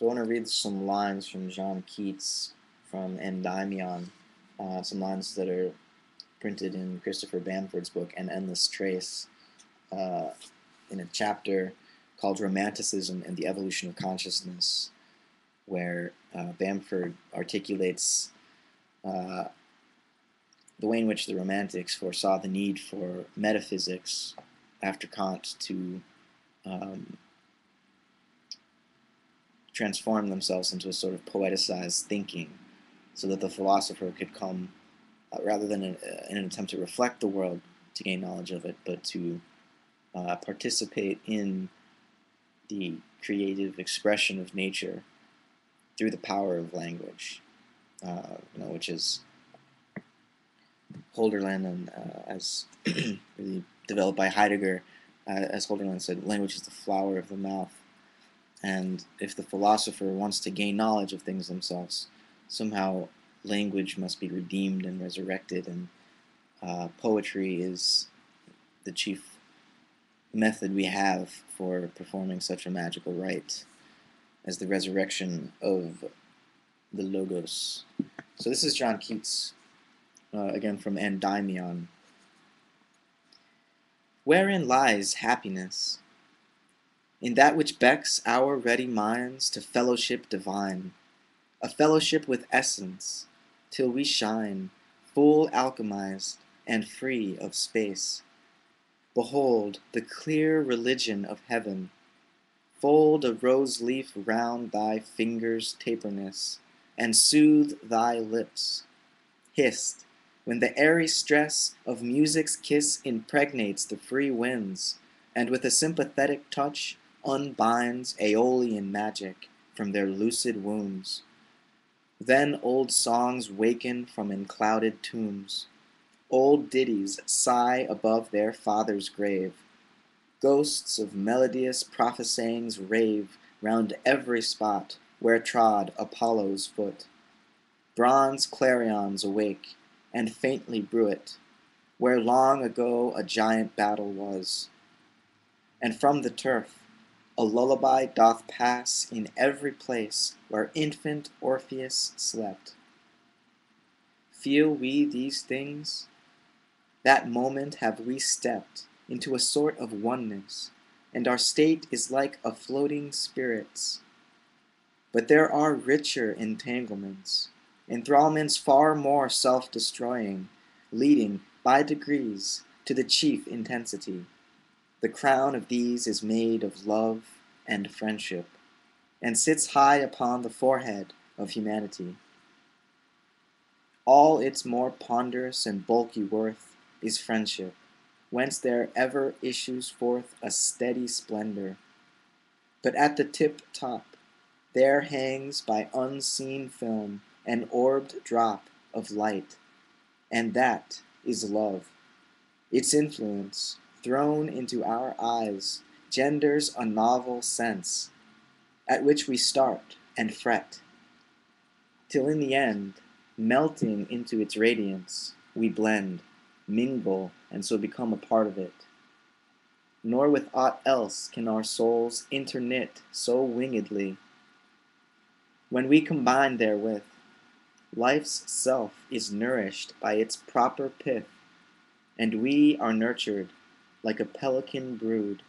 So I want to read some lines from John Keats from Endymion, uh, some lines that are printed in Christopher Bamford's book, An Endless Trace, uh, in a chapter called Romanticism and the Evolution of Consciousness, where uh, Bamford articulates uh, the way in which the Romantics foresaw the need for metaphysics after Kant to um, transform themselves into a sort of poeticized thinking so that the philosopher could come uh, rather than in, uh, in, an attempt to reflect the world to gain knowledge of it, but to uh, participate in the creative expression of nature through the power of language, uh, you know, which is Hölderlin and uh, as really developed by Heidegger, as Hölderlin said, language is the flower of the mouth. And if the philosopher wants to gain knowledge of things themselves, somehow language must be redeemed and resurrected, and uh, poetry is the chief method we have for performing such a magical rite as the resurrection of the Logos. So this is John Keats, uh, again from Endymion. Wherein lies happiness? In that which becks our ready minds to fellowship divine, a fellowship with essence, till we shine, full alchemized and free of space. Behold the clear religion of heaven. Fold a rose leaf round thy fingers' taperness, and soothe thy lips. Hist, when the airy stress of music's kiss impregnates the free winds, and with a sympathetic touch unbinds Aeolian magic from their lucid wombs. Then old songs waken from enclouded tombs. Old ditties sigh above their father's grave. Ghosts of melodious prophesyings rave round every spot where trod Apollo's foot. Bronze clarions awake and faintly bruit, where long ago a giant battle was. And from the turf a lullaby doth pass in every place where infant Orpheus slept. Feel we these things? That moment have we stepped into a sort of oneness, and our state is like a floating spirit's. But there are richer entanglements, enthrallments far more self-destroying, leading by degrees to the chief intensity. The crown of these is made of love and friendship, and sits high upon the forehead of humanity. All its more ponderous and bulky worth is friendship, whence there ever issues forth a steady splendor. But at the tip top, there hangs by unseen film an orbed drop of light, and that is love. Its influence, thrown into our eyes genders a novel sense, at which we start and fret, till in the end, melting into its radiance, we blend, mingle, and so become a part of it. Nor with aught else can our souls interknit so wingedly. When we combine therewith, life's self is nourished by its proper pith, and we are nurtured like a pelican brood.